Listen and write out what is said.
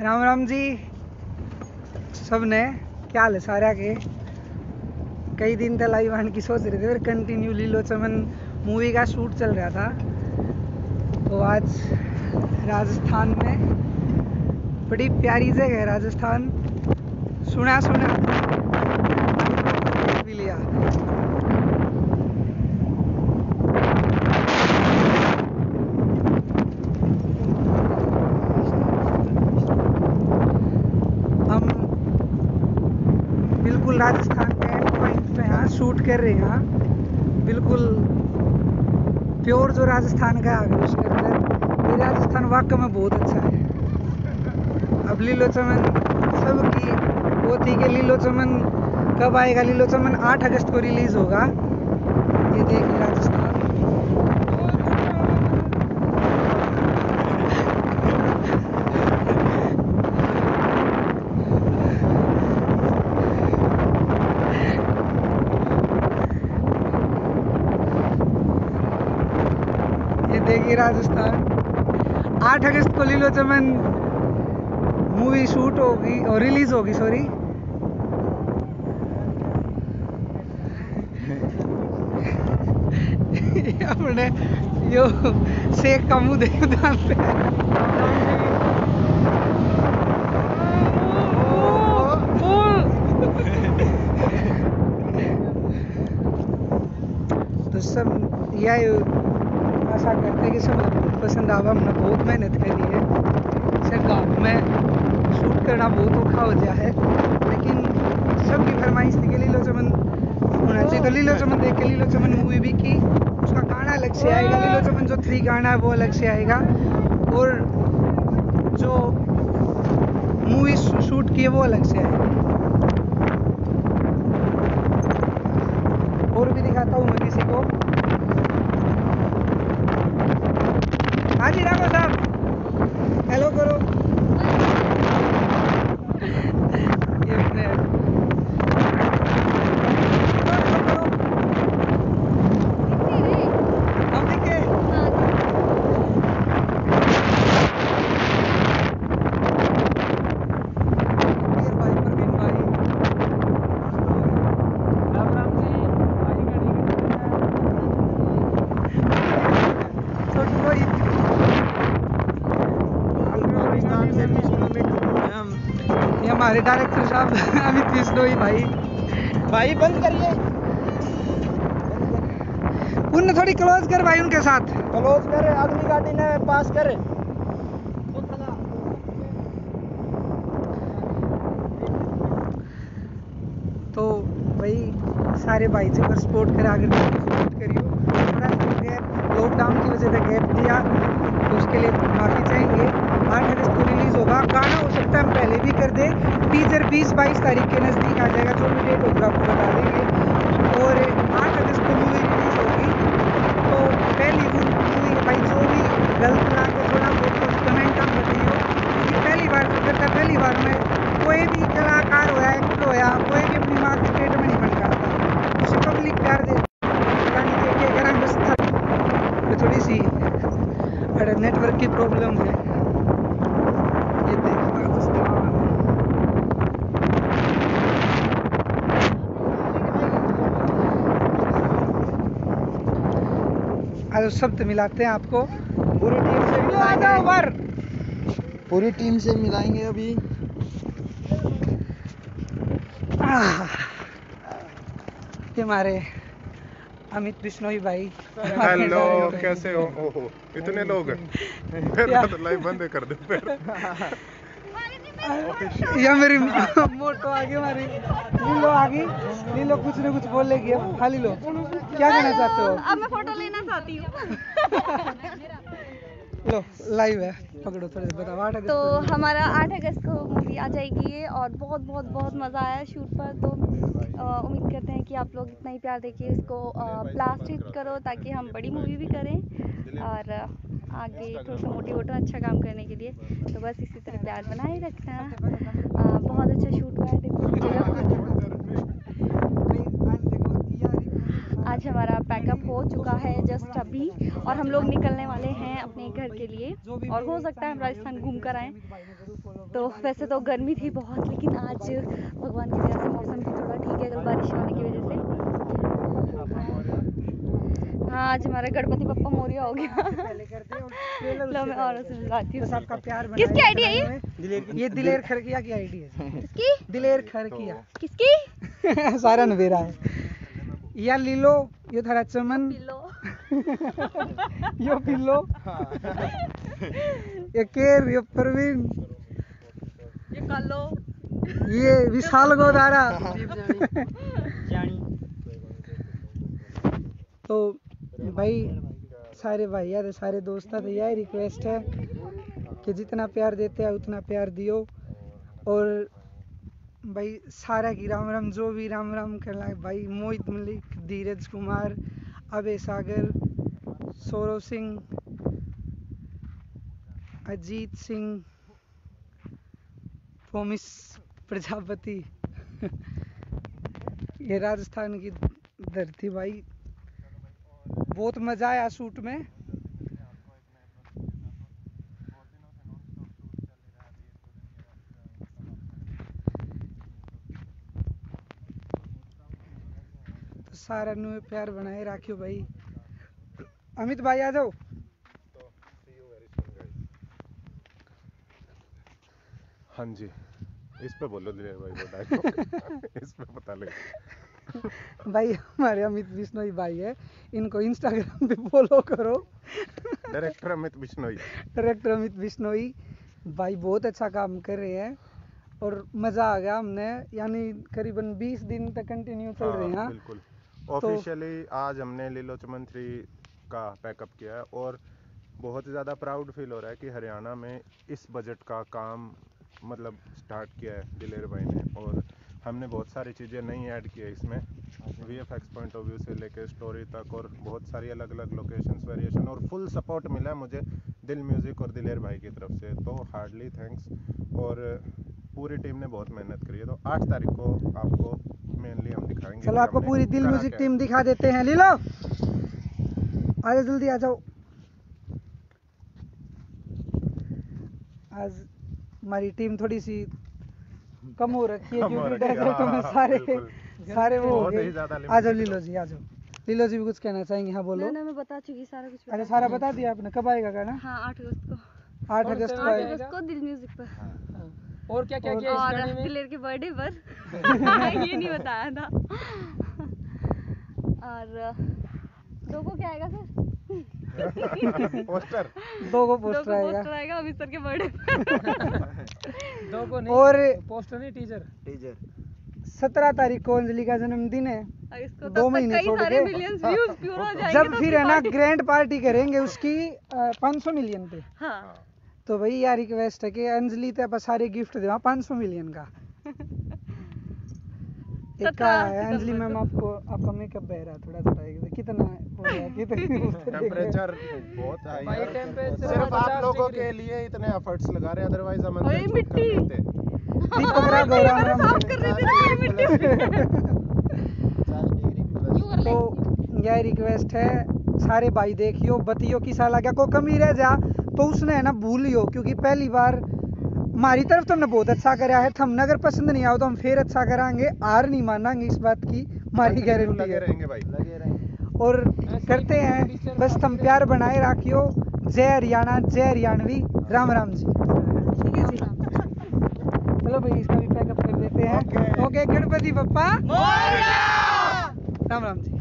राम राम जी सबने क्या हाल है सारा के कई दिन तक लाइव आने की सोच रहे थे फिर कंटिन्यू लीलो चमन मूवी का शूट चल रहा था। तो आज राजस्थान में बड़ी प्यारी जगह है राजस्थान। सुना सुना। भी लिया। हम बिल्कुल राजस्थान के एंड पॉइंट पे यहाँ शूट कर रहे हैं बिल्कुल प्योर जो राजस्थान का है, उसके अंदर ये राजस्थान वाकई में बहुत अच्छा है। अब लीलो चमन सबकी, वो थी कि लीलो चमन कब आएगा लीलो चमन आठ अगस्त को रिलीज़ होगा। ये देखिए राजस्थान देखिए राजस्थान आठ अगस्त को लीलो चमन मूवी शूट होगी और रिलीज़ होगी सॉरी अपने यो शेख का मुँह देखो तो सब यह आशा करते हैं कि सब पसंद आवा। हमने बहुत मेहनत करी है। सर गाँव में शूट करना बहुत औखा हो गया है। लेकिन सबकी फरमाइश थी कि लीलो होना तो लीलो चमन देख के लीलो चमन मूवी भी की। उसका गाना अलग से आएगा, लीलो चमन जो थ्री गाना है वो अलग से आएगा। और जो मूवी शूट की है वो अलग से आएगा। और भी दिखाता हूँ मैं किसी को। हाँ जी राघव साहब हेलो करो ये अपने हम दिखे वीर भाई प्रवीण भाई राम राम जी भाई गाड़ी छोटू भाई पाकिस्तान से विष्णु मित्र हैं हम ये हमारे डायरेक्टर साहब अमित बिश्नोई भाई। भाई बंद करिए। उनने थोड़ी क्लोज कर भाई उनके साथ। क्लोज कर आदमी गाड़ी ने पास कर। तो भाई सारे भाई जी पर सपोर्ट करा अगर सपोर्ट करियो। थोड़ा सा गैप लॉकडाउन की वजह से गैप दिया। तो उसके लिए माफ़ी चाहेंगे आठ अगस्त को रिलीज़ होगा गाना हो सकता है हम पहले भी कर दें टीजर बीस बाईस तारीख के नज़दीक आ जाएगा, जो भी डेट होगा आपको बता देंगे। और आठ अगस्त को मूवी रिलीज़ होगी तो पहली मूवी भाई, जो भी गलत ना तो थोड़ा बहुत कमेंट आप बताइए। कि पहली बार करता पहली बार में कोई भी कलाकार होया एक्टर होया, कोई भी अपनी माँ के पेट में नहीं बन रहा उसे पब्लिक प्यार दे तो थोड़ी सी नेटवर्क की प्रॉब्लम है ये देखो राजस्थान आज शब्द मिलाते हैं आपको। पूरी टीम से मिलाएँगे। ओवर। पूरी टीम से मिलाएँगे अभी। हमारे अमित बिश्नोई भाई। हेलो कैसे हो? ओहो इतने लोग। फिर तो लाइव बंद कर दो फिर। ये मेरी मोटो आ गई हमारी। लीलो आ गई। लीलो कुछ ना कुछ बोलेगी अब। हाँ लीलो क्या कहना चाहते हो? अब मैं फ़ोटो लेना चाहती हूँ। लो लाइव है। पकड़ो थोड़ी बताओ आठ अगस्त तो हमारा आठ अगस्त को मूवी आ जाएगी ये और बहुत बहुत बहुत मज़ा आया शूट पर। तो उम्मीद करते हैं कि आप लोग इतना ही प्यार देखिए इसको ब्लास्ट हिट करो ताकि हम बड़ी मूवी भी करें और आगे थोड़ा सा मोटिवेट अच्छा काम करने के लिए। तो बस इसी तरह प्यार बनाए रखना। बहुत अच्छा शूट हुआ है देखो आज हमारा पैकअप हो चुका है जस्ट अभी और हम लोग निकलने वाले हैं अपने घर के लिए और हो सकता है हम राजस्थान घूम कर आएँ। तो वैसे तो गर्मी थी बहुत लेकिन आज भगवान की दया से मौसम भी थोड़ा ठीक है कल बारिश होने की वजह से। हाँ आज हमारा गणपति पप्पा मोरिया हो गया। हैं लो मैं और हैं। सुनाती हूँ। आपका प्यार किसकी है ये? बनाने ये दिलेर खरकिया की आइडिया है। किसकी? दिलेर खरकिया किसकी? सारा नवेरा है। या लीलो यो थारा चमन। यो पिल्लो ये केर यो परवीन ये कालो। ये विशाल गोदारा तो भाई सारे भैया ते सारे दोस्तों तो यही रिक्वेस्ट है कि जितना प्यार देते हैं उतना प्यार दियो। और भाई, सारा की राम राम, जो भी राम राम कर है, भाई, मोहित मलिक, धीरज कुमार, अभय सागर, सौरव सिंह, अजीत सिंह प्रोमिस प्रजापति। ये राजस्थान की धरती, भाई। बहुत मज़ा आया शूट में। प्यार बनाए राखियो भाई। अमित भाई आ जाओ। हाँ जी इस पे बोलो दिलेर भाई वो इस पे पता लगे। भाई हमारे अमित बिश्नोई भाई है। इनको इंस्टाग्राम पे फॉलो करो। डायरेक्टर अमित बिश्नोई। डायरेक्टर अमित बिश्नोई भाई बहुत अच्छा काम कर रहे हैं और मज़ा आ गया हमने यानी करीबन 20 दिन तक कंटिन्यू चल रहे हैं हाँ, हाँ? बिल्कुल। ऑफिशियली तो, आज हमने लीलो चमन थ्री का पैकअप किया है और बहुत ज़्यादा प्राउड फील हो रहा है कि हरियाणा में इस बजट का काम मतलब स्टार्ट किया है दिलेर भाई ने और हमने बहुत सारी चीज़ें नई ऐड की है इसमें। V F X point of view से लेकर स्टोरी तक और बहुत सारी अलग अलग लोकेशंस वेरिएशन और फुल सपोर्ट मिला है मुझे दिल म्यूज़िक और दिलेर भाई की तरफ़ से। तो हार्डली थैंक्स और पूरी टीम ने बहुत मेहनत करी है। तो आठ तारीख को आपको मेनली हम दिखाएँगे चलो आपको पूरी दिल म्यूज़िक टीम दिखा देते हैं। लीलो! आ जाओ जल्दी आ जाओ। आज हमारी टीम थोड़ी सी कम हो रखी है क्योंकि है, डेजर्ट में हाँ, सारे सारे वो हो गए। आ जाओ लीलो जी आ जाओ लीलो जी भी कुछ कहना चाहेंगे? हाँ बोलो। ना ना मैं बता चुकी सारा कुछ अच्छा सारा बता दिया आपने। कब आएगा गाना? हाँ आठ अगस्त को। आठ अगस्त को आएगा। अगस्त को दिल म्यूज़िक पर। और क्या क्या और- किया इस और दिलेर के बर्थडे पर? ये नहीं बताया था। और दो को क्या आएगा सर पोस्टर। दो को पोस्टर आएगा। पोस्टर आएगा अमित सर के बर्थडे दो को नहीं और पोस्टर नहीं टीजर। टीजर। सत्रह तारीख को अंजलि का जन्मदिन है। इसको दो महीने छोड़ के। मिलियंस व्यूज़ पूरा हो जाएँगे जब तो फिर है ना ग्रैंड पार्टी करेंगे उसकी पाँच सौ मिलियन पे। हाँ। तो भाई यार रिक्वेस्ट है कि अंजलि ते आप सारे गिफ्ट देवा पाँच सौ मिलियन का। एक का अंजलि मैम आपको आपका मेकअप बह रहा थोड़ा थोड़ा कितना हो गया कितना टेम्परेचर बहुत हाई है। सिर्फ़ आप लोगों के लिए इतने एफर्ट्स लगा रहे अदरवाइज़ हम अंदर मिट्टी। दीपक राग राम राम। साफ़ कर रही थी मिट्टी। तो यह रिक्वेस्ट है सारे भाई देखियो बतियो की साला क्या को कमी रह जा? तो उसने है ना भूलियो क्योंकि पहली बार हमारी तरफ़ तो हमने बहुत अच्छा करा है। हमने अगर पसंद नहीं आओ तो हम फिर अच्छा करांगे। हार नहीं मानांगे इस बात की हमारी गारंटी है। रहेंगे भाई। लगे रहेंगे और करते हैं बस तुम प्यार बनाए रखियो। जय हरियाणा जय हरियाणवी। राम राम जी। चलो भाई इसका भी पैकअप कर देते हैं। ओके। गणपति पप्पा राम राम जी।